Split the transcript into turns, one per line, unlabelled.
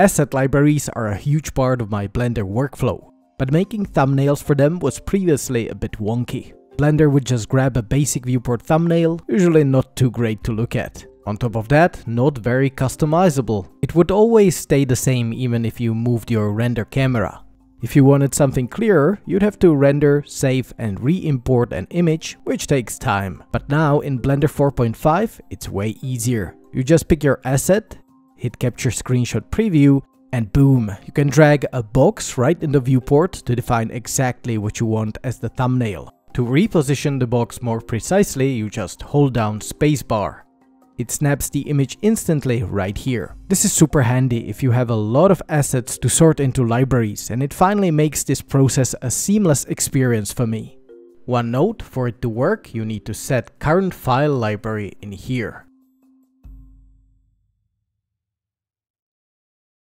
Asset libraries are a huge part of my Blender workflow, but making thumbnails for them was previously a bit wonky. Blender would just grab a basic viewport thumbnail, usually not too great to look at. On top of that, not very customizable. It would always stay the same even if you moved your render camera. If you wanted something clearer, you'd have to render, save and re-import an image, which takes time. But now in Blender 4.5, it's way easier. You just pick your asset, hit capture screenshot preview, and boom, you can drag a box right in the viewport to define exactly what you want as the thumbnail. To reposition the box more precisely, you just hold down spacebar. It snaps the image instantly right here. This is super handy if you have a lot of assets to sort into libraries and it finally makes this process a seamless experience for me. One note, for it to work you need to set current file library in here.